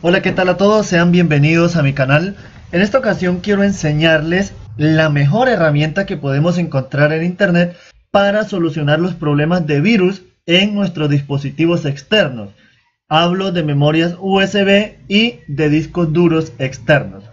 Hola, ¿qué tal a todos? Sean bienvenidos a mi canal. En esta ocasión quiero enseñarles la mejor herramienta que podemos encontrar en internet para solucionar los problemas de virus en nuestros dispositivos externos. Hablo de memorias USB y de discos duros externos.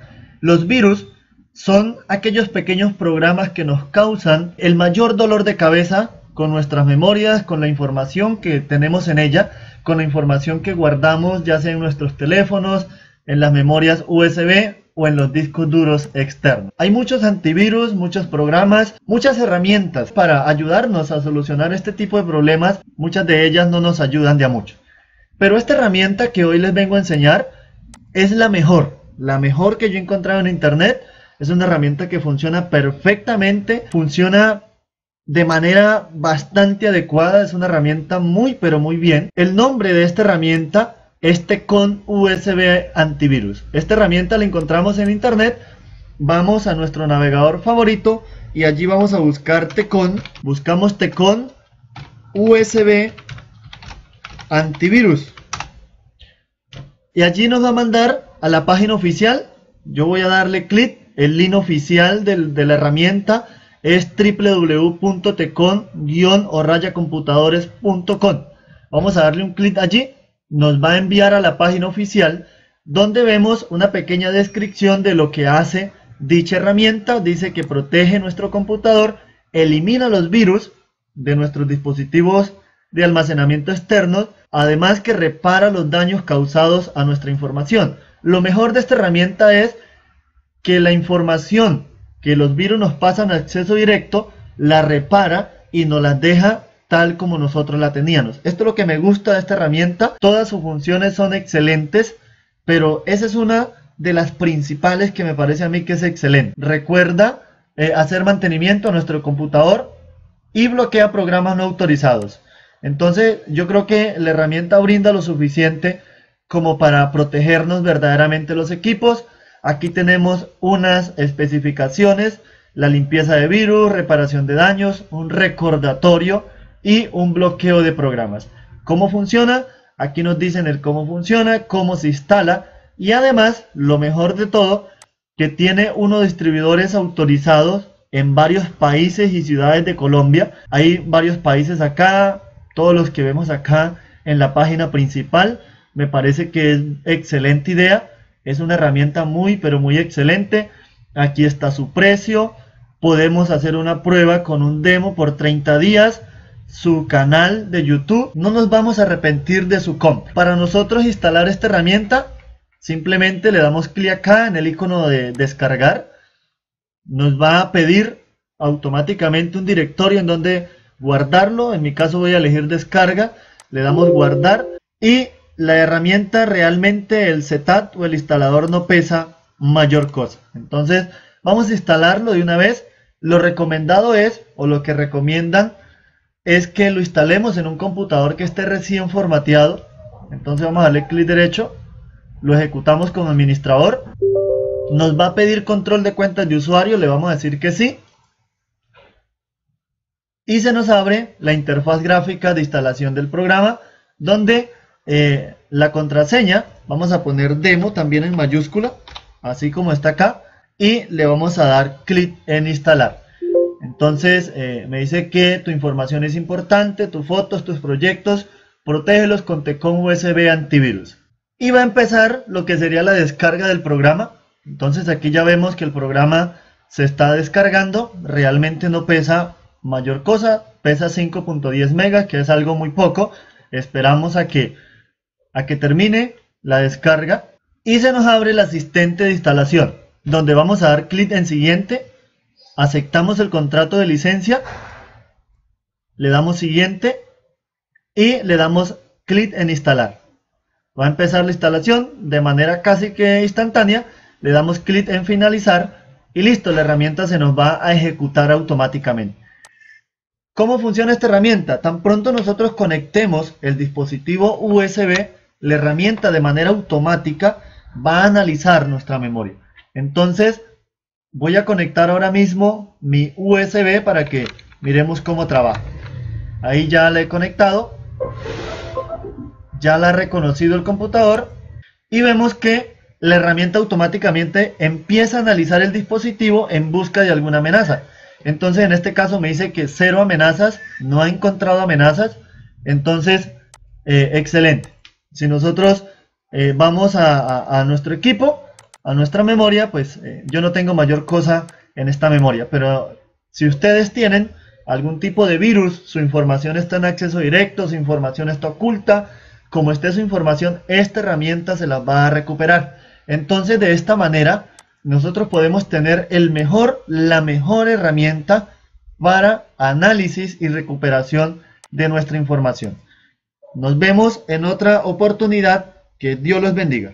Los virus son aquellos pequeños programas que nos causan el mayor dolor de cabeza con nuestras memorias, con la información que tenemos en ella, con la información que guardamos ya sea en nuestros teléfonos, en las memorias USB o en los discos duros externos. Hay muchos antivirus, muchos programas, muchas herramientas para ayudarnos a solucionar este tipo de problemas. Muchas de ellas no nos ayudan de a mucho. Pero esta herramienta que hoy les vengo a enseñar es la mejor, la mejor que yo he encontrado en internet. Es una herramienta que funciona perfectamente, funciona de manera bastante adecuada, es una herramienta muy pero muy bien. El nombre de esta herramienta es Tecon USB Antivirus. Esta herramienta la encontramos en internet. Vamos a nuestro navegador favorito y allí vamos a buscar Tecon. Buscamos Tecon USB Antivirus. Y allí nos va a mandar a la página oficial. Yo voy a darle clic, el link oficial de la herramienta es www.tecon-computadores.com. Vamos a darle un clic allí, nos va a enviar a la página oficial donde vemos una pequeña descripción de lo que hace dicha herramienta. Dice que protege nuestro computador, elimina los virus de nuestros dispositivos de almacenamiento externos, además que repara los daños causados a nuestra información. Lo mejor de esta herramienta es que la información que los virus nos pasan acceso directo, la repara y nos la deja tal como nosotros la teníamos. Esto es lo que me gusta de esta herramienta. Todas sus funciones son excelentes, pero esa es una de las principales que me parece a mí que es excelente. Recuerda eh, hacer mantenimiento a nuestro computador y bloquea programas no autorizados. Entonces yo creo que la herramienta brinda lo suficiente como para protegernos verdaderamente los equipos Aquí tenemos unas especificaciones, la limpieza de virus, reparación de daños, un recordatorio y un bloqueo de programas. ¿Cómo funciona? Aquí nos dicen el cómo funciona, cómo se instala y además, lo mejor de todo, que tiene unos distribuidores autorizados en varios países y ciudades de Colombia. Hay varios países acá, todos los que vemos acá en la página principal. Me parece que es excelente idea es una herramienta muy, pero muy excelente. Aquí está su precio. Podemos hacer una prueba con un demo por 30 días. Su canal de YouTube. No nos vamos a arrepentir de su compra. Para nosotros instalar esta herramienta, simplemente le damos clic acá en el icono de descargar. Nos va a pedir automáticamente un directorio en donde guardarlo. En mi caso voy a elegir descarga. Le damos guardar y la herramienta realmente el setup o el instalador no pesa mayor cosa. Entonces vamos a instalarlo de una vez. Lo recomendado es, o lo que recomiendan, es que lo instalemos en un computador que esté recién formateado. Entonces vamos a darle clic derecho, lo ejecutamos como administrador. Nos va a pedir control de cuentas de usuario, le vamos a decir que sí. Y se nos abre la interfaz gráfica de instalación del programa, donde eh, la contraseña, vamos a poner demo también en mayúscula, así como está acá, y le vamos a dar clic en instalar. Entonces eh, me dice que tu información es importante, tus fotos, tus proyectos, protégelos con Tecom USB antivirus. Y va a empezar lo que sería la descarga del programa. Entonces aquí ya vemos que el programa se está descargando, realmente no pesa mayor cosa, pesa 5.10 megas, que es algo muy poco. Esperamos a que a que termine la descarga y se nos abre el asistente de instalación donde vamos a dar clic en siguiente aceptamos el contrato de licencia le damos siguiente y le damos clic en instalar va a empezar la instalación de manera casi que instantánea le damos clic en finalizar y listo la herramienta se nos va a ejecutar automáticamente ¿Cómo funciona esta herramienta? Tan pronto nosotros conectemos el dispositivo USB la herramienta de manera automática va a analizar nuestra memoria. Entonces, voy a conectar ahora mismo mi USB para que miremos cómo trabaja. Ahí ya la he conectado. Ya la ha reconocido el computador. y vemos que la herramienta automáticamente empieza a analizar el dispositivo en busca de alguna amenaza. Entonces en este caso me dice que cero amenazas, no ha encontrado amenazas. Entonces, eh, excelente. Si nosotros eh, vamos a, nuestro equipo, a nuestra memoria, pues eh, yo no tengo mayor cosa en esta memoria. Pero si ustedes tienen algún tipo de virus, su información está en acceso directo, su información está oculta, como esté su información, esta herramienta se la va a recuperar. Entonces, de esta manera, nosotros podemos tener el mejor, la mejor herramienta para análisis y recuperación de nuestra información. Nos vemos en otra oportunidad. Que Dios los bendiga.